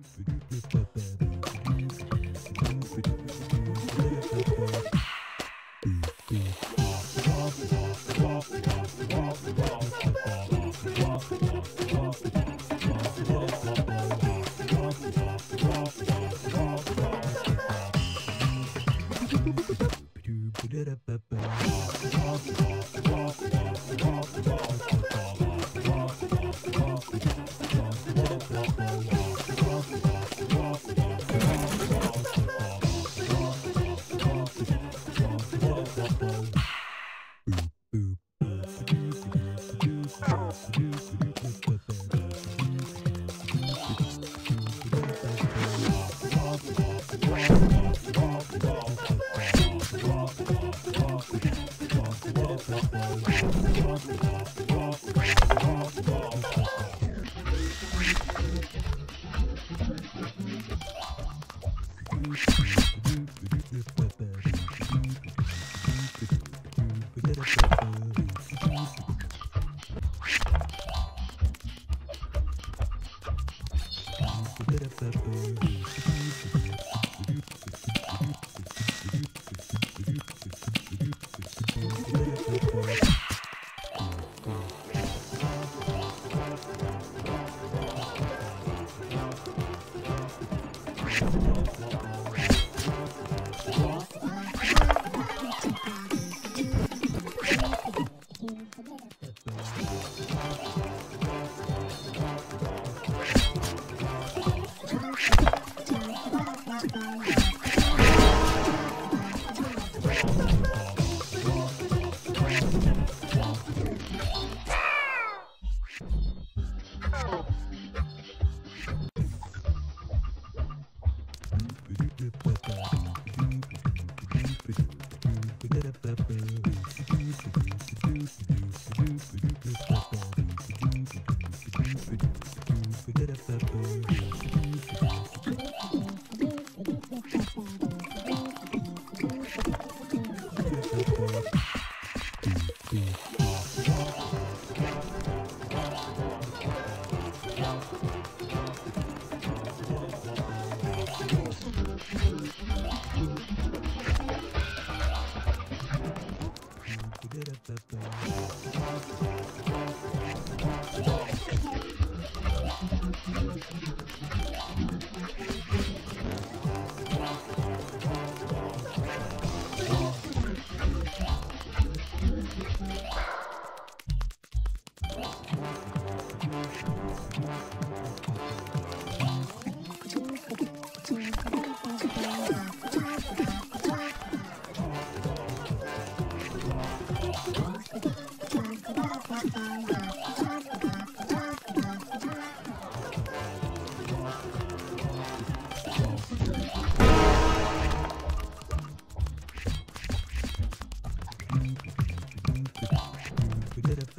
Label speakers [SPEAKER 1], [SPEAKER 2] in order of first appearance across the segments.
[SPEAKER 1] Blah, blah, walk, walk, walk, walk.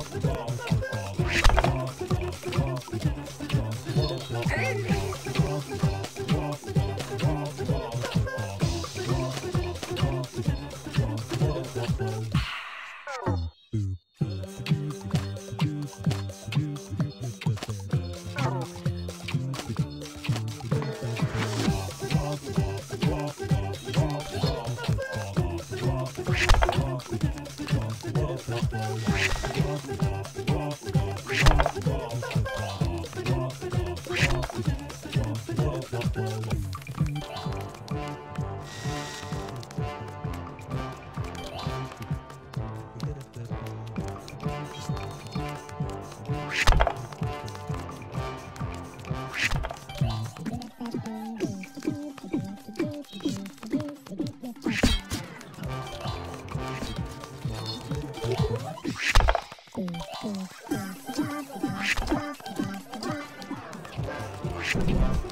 [SPEAKER 2] Futebol. Thank you. Thank you.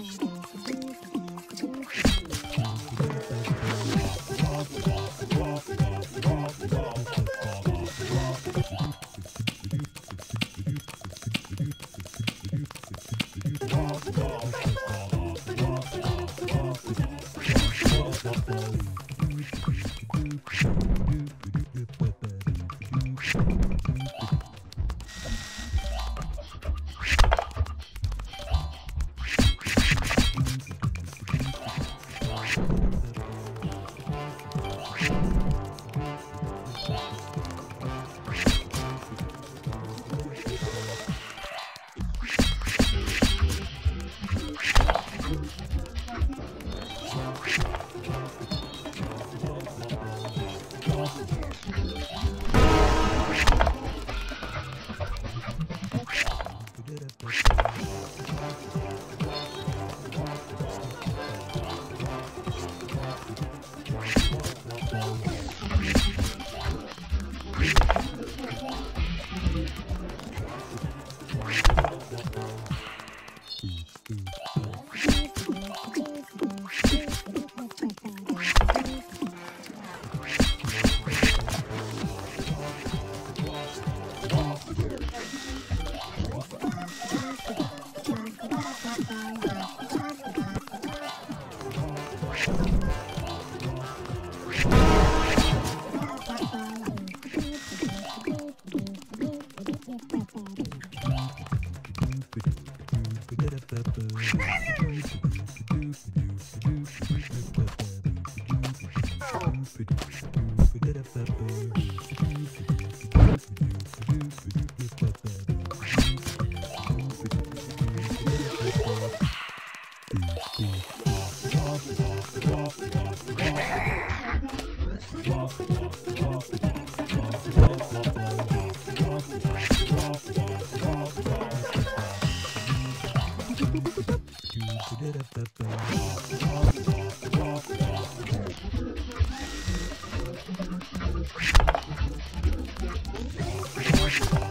[SPEAKER 1] Thank you.